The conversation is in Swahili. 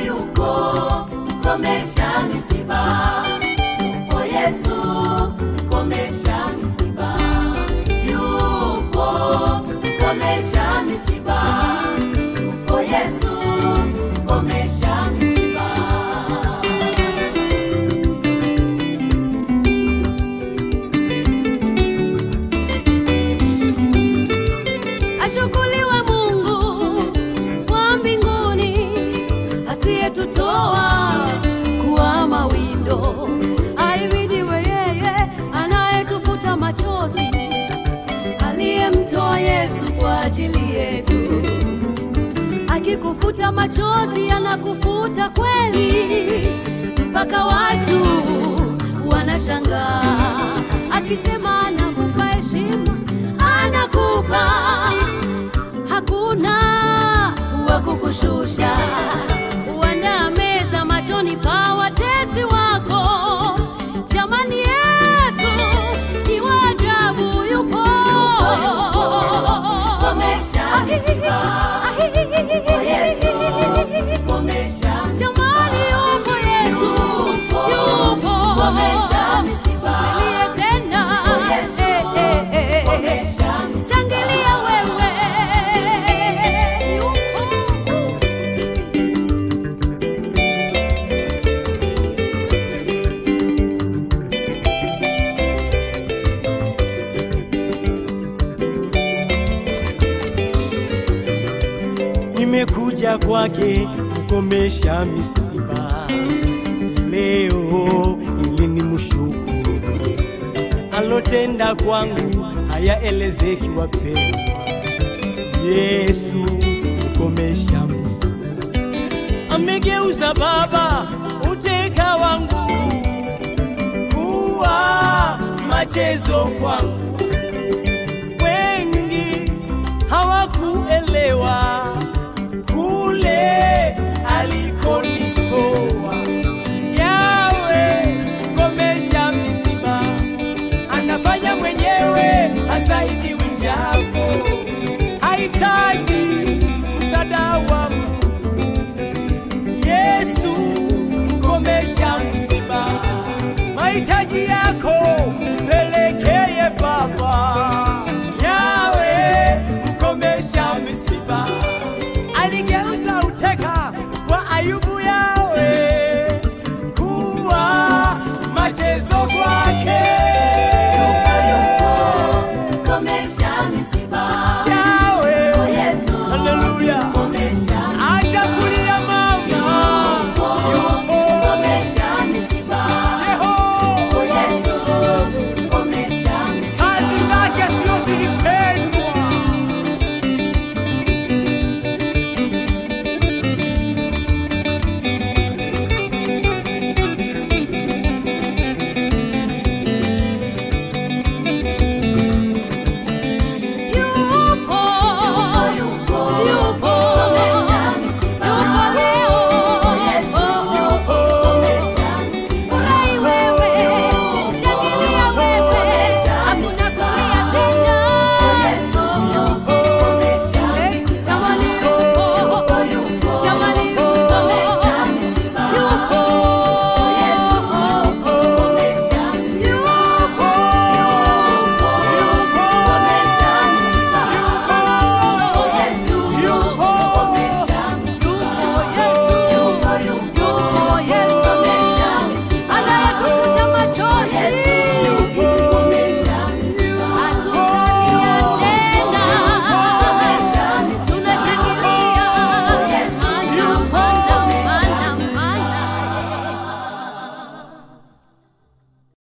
you. Asiyetutoa kuwa mawindo. aibidiwe yeye anayetufuta machozi, aliyemtoa Yesu kwa ajili yetu. Akikufuta machozi, anakufuta kweli, mpaka watu wanashangaa, akisema anakupa heshima, anakupa hakuna wa kukushusha. Wewe, nimekuja kwake kukomesha misiba. Leo ili nimshukuru. Alotenda kwangu hayaelezeki wapendwa. Yesu kukomesha mzi, amegeuza baba uteka wangu kuwa machezo kwangu Allez, gars.